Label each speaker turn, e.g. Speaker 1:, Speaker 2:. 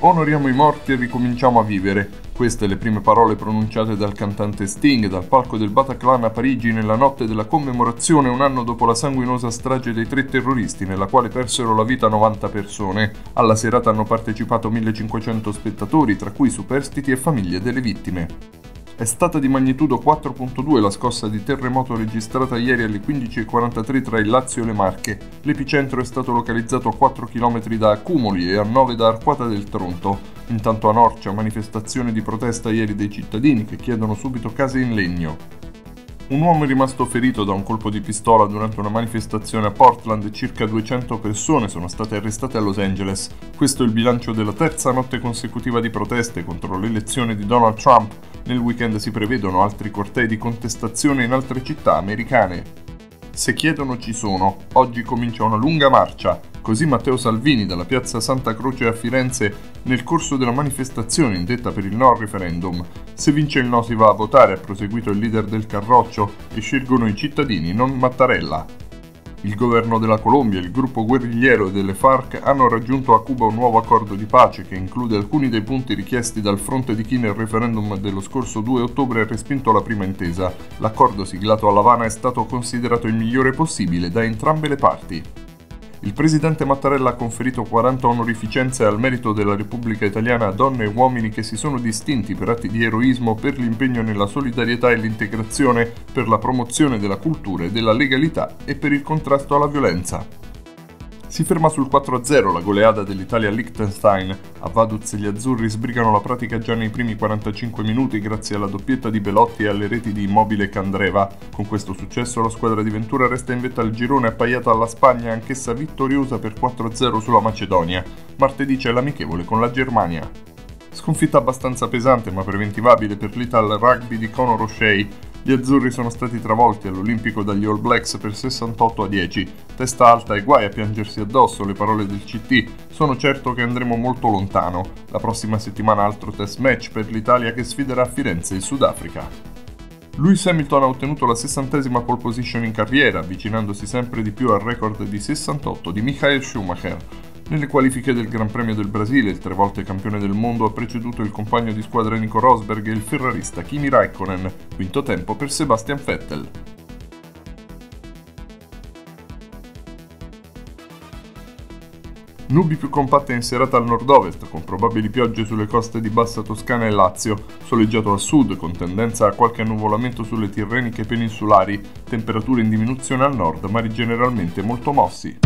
Speaker 1: Onoriamo i morti e ricominciamo a vivere. Queste le prime parole pronunciate dal cantante Sting dal palco del Bataclan a Parigi nella notte della commemorazione un anno dopo la sanguinosa strage dei tre terroristi nella quale persero la vita 90 persone. Alla serata hanno partecipato 1500 spettatori, tra cui superstiti e famiglie delle vittime. È stata di magnitudo 4.2 la scossa di terremoto registrata ieri alle 15.43 tra il Lazio e le Marche. L'epicentro è stato localizzato a 4 km da Accumoli e a 9 da Arquata del Tronto. Intanto a Norcia, manifestazione di protesta ieri dei cittadini che chiedono subito case in legno. Un uomo è rimasto ferito da un colpo di pistola durante una manifestazione a Portland e circa 200 persone sono state arrestate a Los Angeles. Questo è il bilancio della terza notte consecutiva di proteste contro l'elezione di Donald Trump. Nel weekend si prevedono altri cortei di contestazione in altre città americane. Se chiedono ci sono, oggi comincia una lunga marcia, così Matteo Salvini dalla piazza Santa Croce a Firenze nel corso della manifestazione indetta per il no al referendum. Se vince il no si va a votare, ha proseguito il leader del Carroccio, e scelgono i cittadini, non Mattarella. Il governo della Colombia e il gruppo guerrigliero delle FARC hanno raggiunto a Cuba un nuovo accordo di pace che include alcuni dei punti richiesti dal fronte di chi nel referendum dello scorso 2 ottobre ha respinto la prima intesa. L'accordo siglato a La Habana è stato considerato il migliore possibile da entrambe le parti. Il presidente Mattarella ha conferito 40 onorificenze al merito della Repubblica Italiana a donne e uomini che si sono distinti per atti di eroismo per l'impegno nella solidarietà e l'integrazione, per la promozione della cultura e della legalità e per il contrasto alla violenza. Si ferma sul 4-0 la goleada dell'Italia Liechtenstein. A Vaduz gli azzurri sbrigano la pratica già nei primi 45 minuti grazie alla doppietta di Belotti e alle reti di Immobile e Candreva. Con questo successo la squadra di Ventura resta in vetta al girone appaiata alla Spagna, anch'essa vittoriosa per 4-0 sulla Macedonia. Martedì c'è l'amichevole con la Germania. Sconfitta abbastanza pesante ma preventivabile per l'Ital Rugby di Conor O'Shea. Gli azzurri sono stati travolti all'Olimpico dagli All Blacks per 68 a 10. Testa alta e guai a piangersi addosso, le parole del CT. Sono certo che andremo molto lontano. La prossima settimana altro test match per l'Italia che sfiderà a Firenze il Sudafrica. Lewis Hamilton ha ottenuto la sessantesima pole position in carriera, avvicinandosi sempre di più al record di 68 di Michael Schumacher. Nelle qualifiche del Gran Premio del Brasile, il tre volte campione del mondo ha preceduto il compagno di squadra Nico Rosberg e il ferrarista Kimi Raikkonen, quinto tempo per Sebastian Vettel. Nubi più compatte in serata al nord-ovest, con probabili piogge sulle coste di Bassa Toscana e Lazio, soleggiato a sud, con tendenza a qualche annuvolamento sulle tirreniche peninsulari, temperature in diminuzione al nord, mari generalmente molto mossi.